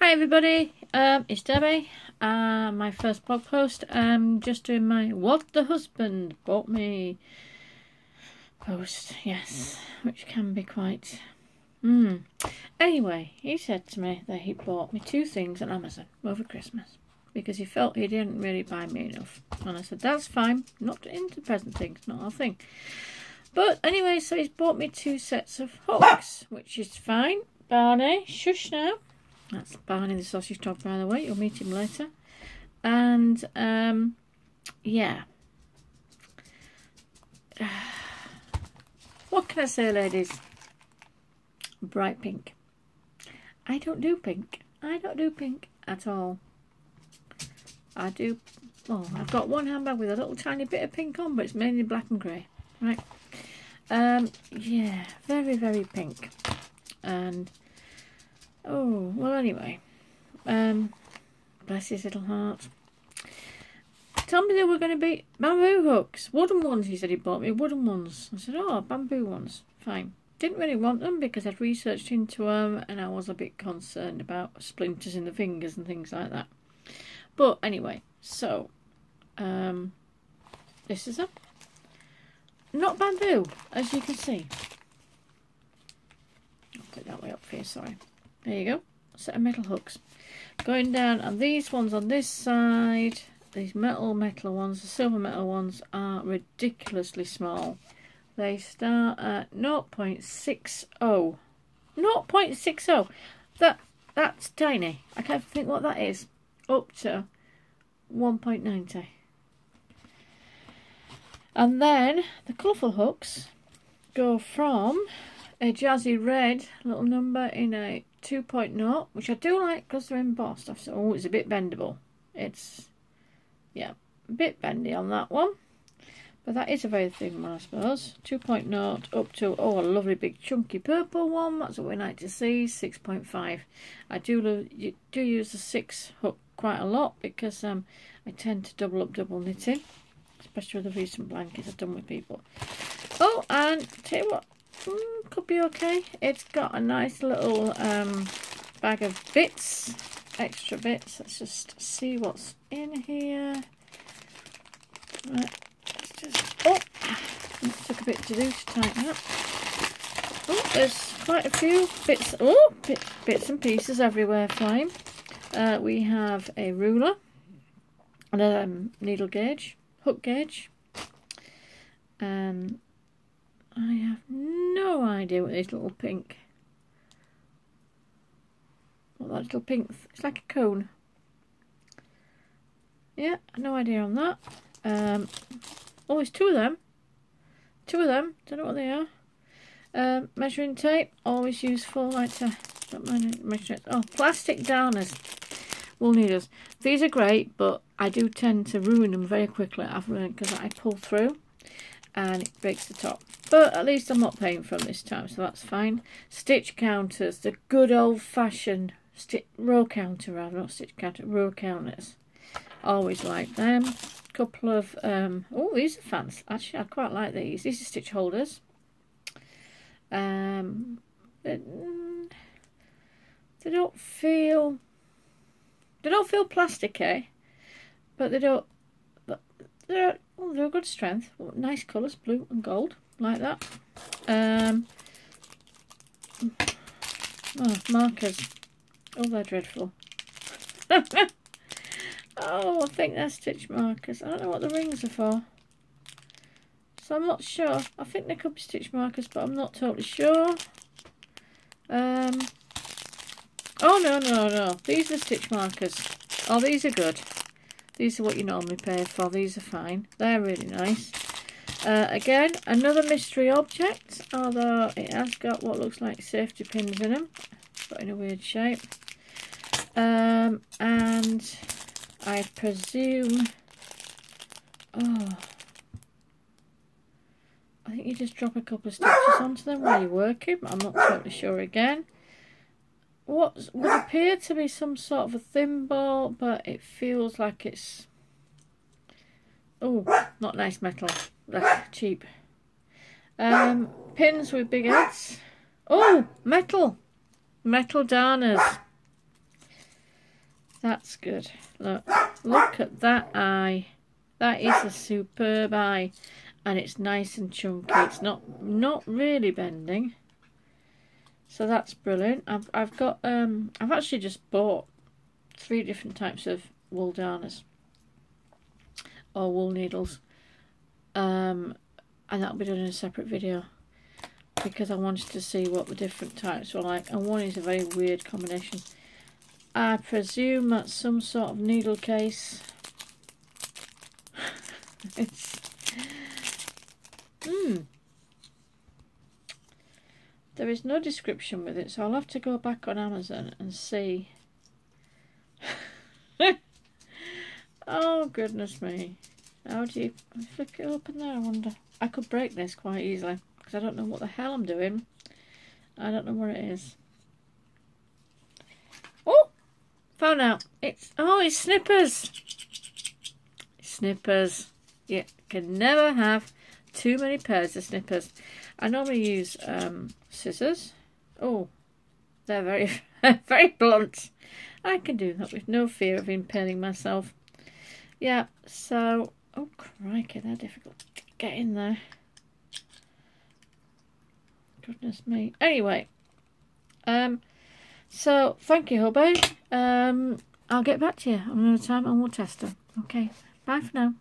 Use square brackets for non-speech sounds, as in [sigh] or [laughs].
Hi everybody, um, it's Debi. Uh, my first blog post. I'm just doing my what the husband bought me post. Yes, which can be quite. Hmm. Anyway, he said to me that he bought me two things on Amazon over Christmas because he felt he didn't really buy me enough. And I said, that's fine, not into present things, not our thing. But anyway, so he's bought me two sets of hooks, which is fine. Barney, shush now. That's Barney the sausage dog, by the way. You'll meet him later. And, um, yeah. [sighs] What can I say, ladies? Bright pink. I don't do pink. I don't do pink at all. I do... Oh, I've got one handbag with a little tiny bit of pink on, but it's mainly black and grey. Right. Um, yeah, very, very pink. And Oh, well, anyway. Um, bless his little heart. Told me they were going to be bamboo hooks. Wooden ones, he said he bought me. Wooden ones. I said, oh, bamboo ones. Fine. Didn't really want them because I'd researched into them and I was a bit concerned about splinters in the fingers and things like that. But anyway, so, um, this is a not bamboo, as you can see. I'll put that way up here, sorry. There you go. Set of metal hooks. Going down, and these ones on this side, these metal metal ones, the silver metal ones, are ridiculously small. They start at 0.60. 0.60. That that's tiny. I can't think what that is. Up to 1.90. And then the colourful hooks go from a jazzy red little number in a 2.0, which I do like because they're embossed. Oh, it's a bit bendable. It's, yeah, a bit bendy on that one. But that is a very thin one, I suppose. 2.0 up to, oh, a lovely big chunky purple one. That's what we like to see. 6.5. I do do use the 6 hook quite a lot because um, I tend to double up double knitting. Especially with the recent blankets I've done with people. Oh, and tell you what, Mm, could be okay. It's got a nice little um, bag of bits, extra bits. Let's just see what's in here. Right, just, oh, it took a bit to do to tighten up. Oh, there's quite a few bits, oh, bit, bits and pieces everywhere flying. Uh, we have a ruler, a um, needle gauge, hook gauge, no idea what these little pink. What that little pink. It's like a cone. Yeah, no idea on that. Um, oh, two of them. Two of them. Don't know what they are. Um, measuring tape, always useful. Like to don't mind measuring. Oh, plastic darners. Wool needles. These are great, but I do tend to ruin them very quickly. I've learned because I pull through and it breaks the top. But at least I'm not paying them this time, so that's fine. Stitch counters, the good old-fashioned stitch row counter, rather, not stitch counter, row counters. Always like them. Couple of, um, oh, these are fancy. Actually, I quite like these. These are stitch holders. Um, they don't feel, they don't feel plasticky, but they don't, they're, oh, they're a good strength. Nice colours, blue and gold like that. Um, oh, markers. Oh, they're dreadful. [laughs] oh, I think they're stitch markers. I don't know what the rings are for. So I'm not sure. I think they could be stitch markers, but I'm not totally sure. Um, oh, no, no, no. These are stitch markers. Oh, these are good. These are what you normally pay for. These are fine. They're really nice. Uh, again, another mystery object, although it has got what looks like safety pins in them, but in a weird shape. Um, and I presume, oh, I think you just drop a couple of stitches onto them while you're working, I'm not totally sure again. What would appear to be some sort of a thimble, but it feels like it's, oh, not nice metal That's cheap. Um, pins with big heads. Oh, metal. Metal darners. That's good. Look, look at that eye. That is a superb eye. And it's nice and chunky. It's not not really bending. So that's brilliant. I've I've got um I've actually just bought three different types of wool darners or wool needles. Um and that'll be done in a separate video because I wanted to see what the different types were like and one is a very weird combination. I presume that's some sort of needle case. [laughs] it's hmm. There is no description with it, so I'll have to go back on Amazon and see. [laughs] oh goodness me. How do you flick it open there, I wonder? I could break this quite easily because I don't know what the hell I'm doing. I don't know where it is. Oh! Found out. It's, oh, it's snippers. Snippers. You can never have too many pairs of snippers. I normally use um, scissors. Oh, they're very, [laughs] very blunt. I can do that with no fear of impaling myself. Yeah, so, oh crikey, they're difficult to get in there. Goodness me. Anyway, um, so thank you, hubby. Um, I'll get back to you another time and we'll test them. Okay, bye for now.